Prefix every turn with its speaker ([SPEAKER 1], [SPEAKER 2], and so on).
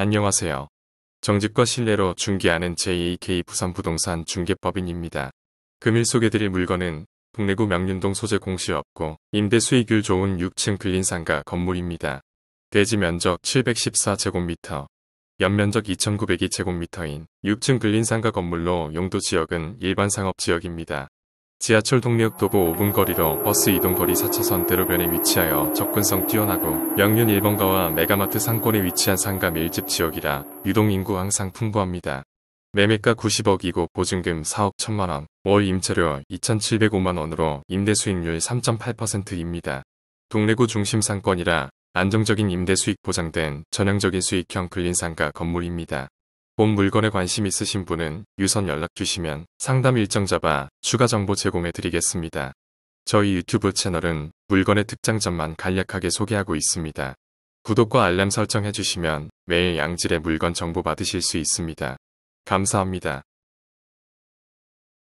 [SPEAKER 1] 안녕하세요. 정직과 신뢰로 중개하는 JAK 부산부동산 중개법인입니다. 금일 소개드릴 물건은 동래구 명륜동 소재 공실 없고 임대 수익률 좋은 6층 근린상가 건물입니다. 대지 면적 714제곱미터, 연면적 2902제곱미터인 6층 근린상가 건물로 용도 지역은 일반 상업지역입니다. 지하철 동래역 도보 5분 거리로 버스 이동 거리 4차선 대로변에 위치하여 접근성 뛰어나고 명륜 1번가와 메가마트 상권에 위치한 상가 밀집 지역이라 유동 인구 항상 풍부합니다. 매매가 90억이고 보증금 4억 1천만원, 월 임차료 2,705만원으로 임대 수익률 3.8%입니다. 동래구 중심 상권이라 안정적인 임대 수익 보장된 전형적인 수익형 근린상가 건물입니다. 본 물건에 관심 있으신 분은 유선 연락 주시면 상담 일정 잡아 추가 정보 제공해 드리겠습니다. 저희 유튜브 채널은 물건의 특장점만 간략하게 소개하고 있습니다. 구독과 알람 설정해 주시면 매일 양질의 물건 정보 받으실 수 있습니다. 감사합니다.